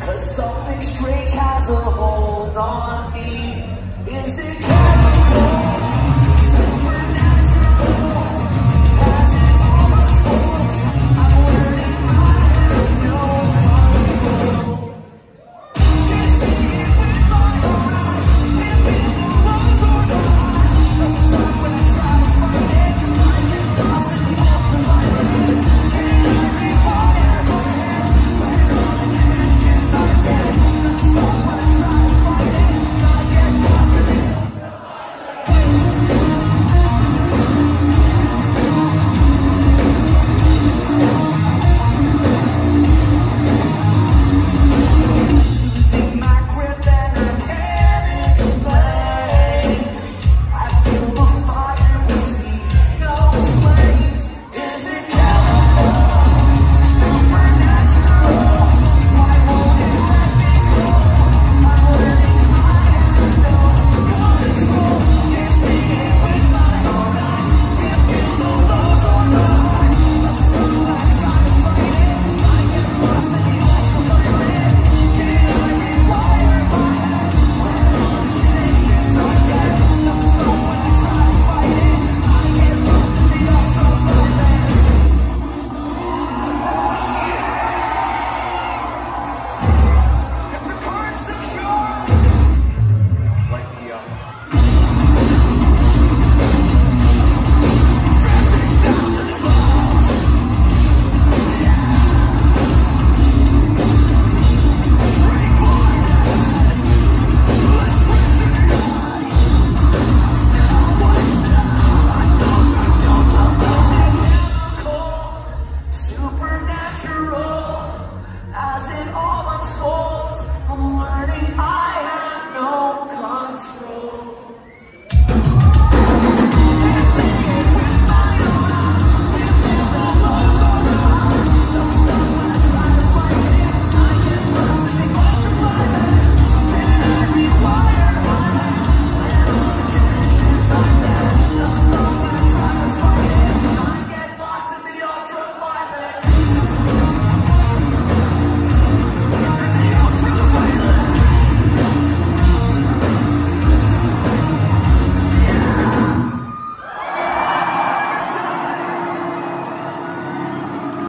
Cause something strange has a hold on me. Is it?